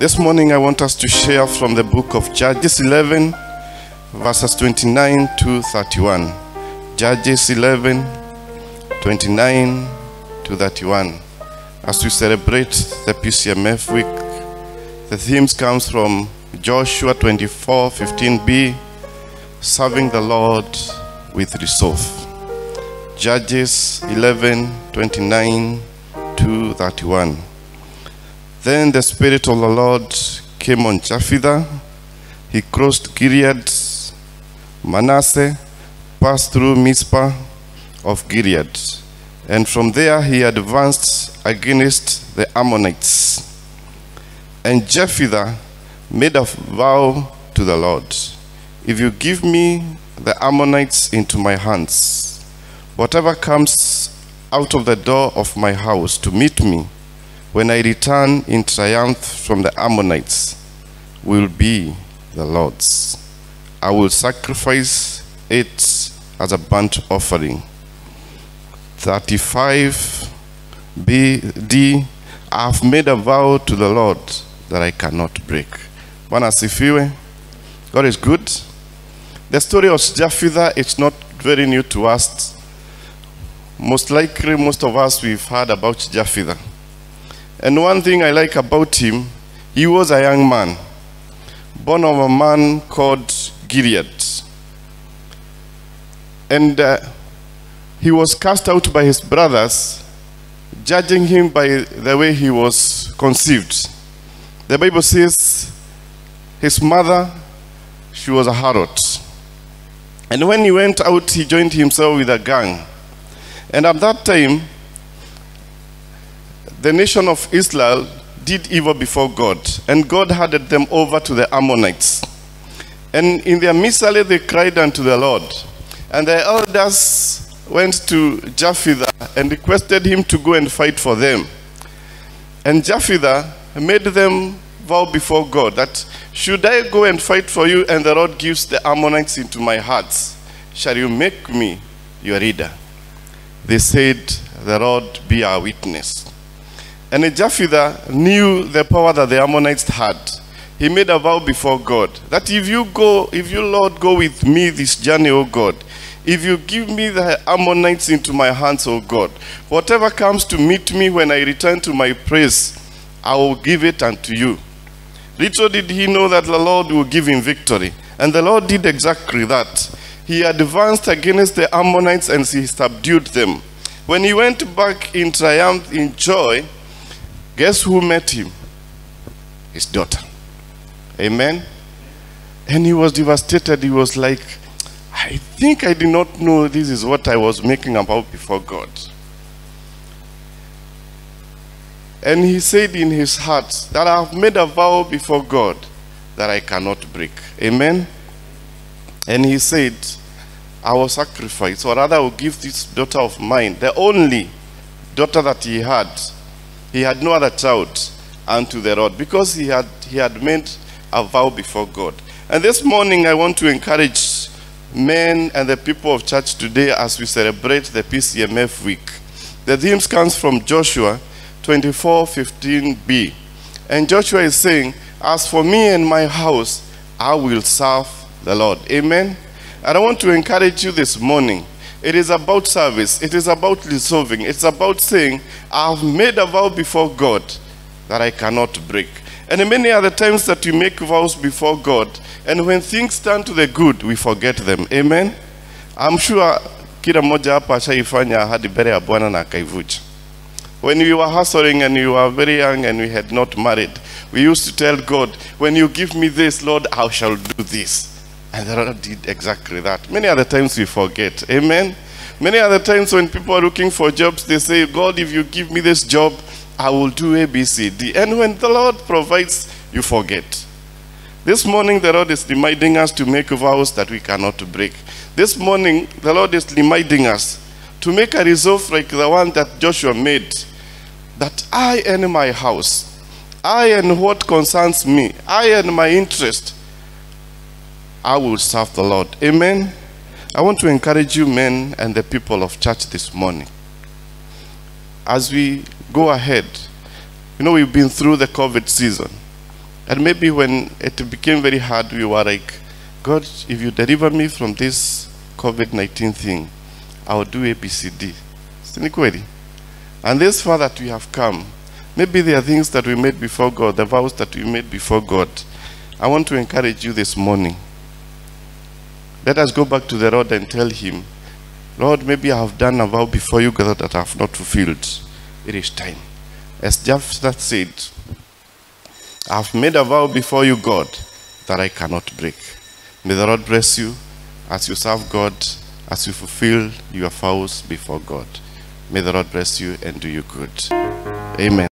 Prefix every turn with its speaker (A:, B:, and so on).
A: This morning I want us to share from the book of Judges 11, verses 29 to 31. Judges 11, 29 to 31. As we celebrate the PCMF week, the themes comes from Joshua 24, 15b, serving the Lord with resolve. Judges 11, 29 to 31. Then the Spirit of the Lord came on Jephthah. He crossed Gilead, Manasseh, passed through Mizpah of Gilead, and from there he advanced against the Ammonites. And Jephthah made a vow to the Lord, If you give me the Ammonites into my hands, whatever comes out of the door of my house to meet me, when I return in triumph from the Ammonites will be the Lord's. I will sacrifice it as a burnt offering. 35 BD I have made a vow to the Lord that I cannot break. Bwana. God is good. The story of Jephthah is not very new to us. Most likely, most of us we've heard about Jephthah. And one thing I like about him, he was a young man, born of a man called Gilead. And uh, he was cast out by his brothers, judging him by the way he was conceived. The Bible says his mother, she was a harlot. And when he went out, he joined himself with a gang. And at that time, the nation of Israel did evil before God, and God handed them over to the Ammonites. And in their misery, they cried unto the Lord. And the elders went to Jephthah and requested him to go and fight for them. And Jephthah made them vow before God that, Should I go and fight for you, and the Lord gives the Ammonites into my hands, shall you make me your leader? They said, The Lord be our witness. And Jephthah knew the power that the Ammonites had. He made a vow before God that if you go, if you, Lord, go with me this journey, O God, if you give me the Ammonites into my hands, O God, whatever comes to meet me when I return to my place, I will give it unto you. Little did he know that the Lord will give him victory. And the Lord did exactly that. He advanced against the Ammonites and he subdued them. When he went back in triumph, in joy, Guess who met him? His daughter. Amen. And he was devastated. He was like, I think I did not know this is what I was making about before God. And he said in his heart that I have made a vow before God that I cannot break. Amen. And he said, I will sacrifice, or rather, I will give this daughter of mine, the only daughter that he had, he had no other child unto the Lord because he had, he had made a vow before God. And this morning, I want to encourage men and the people of church today as we celebrate the PCMF week. The themes comes from Joshua 24 15b. And Joshua is saying, As for me and my house, I will serve the Lord. Amen. And I want to encourage you this morning it is about service. It is about resolving. It's about saying, I've made a vow before God that I cannot break. And many other times that we make vows before God, and when things turn to the good, we forget them. Amen? I'm sure kila mmoja hapa ashaifanya ahadi mbele ya Bwana na akaivuja. When we were hustling and we were very young and we had not married, we used to tell God, when you give me this, Lord, I shall do this. And the Lord did exactly that. Many other times we forget. Amen. Many other times when people are looking for jobs, they say, God, if you give me this job, I will do A, B, C, D. And when the Lord provides, you forget. This morning, the Lord is reminding us to make vows that we cannot break. This morning, the Lord is reminding us to make a resolve like the one that Joshua made that I and my house, I and what concerns me, I and my interest, I will serve the Lord. Amen. I want to encourage you, men, and the people of church this morning. As we go ahead, you know, we've been through the COVID season. And maybe when it became very hard, we were like, God, if you deliver me from this COVID 19 thing, I will do ABCD. And this far that we have come, maybe there are things that we made before God, the vows that we made before God. I want to encourage you this morning. Let us go back to the Lord and tell Him, Lord, maybe I have done a vow before you, God, that I have not fulfilled. It is time. As Jephthah said, I have made a vow before you, God, that I cannot break. May the Lord bless you as you serve God, as you fulfill your vows before God. May the Lord bless you and do you good. Amen.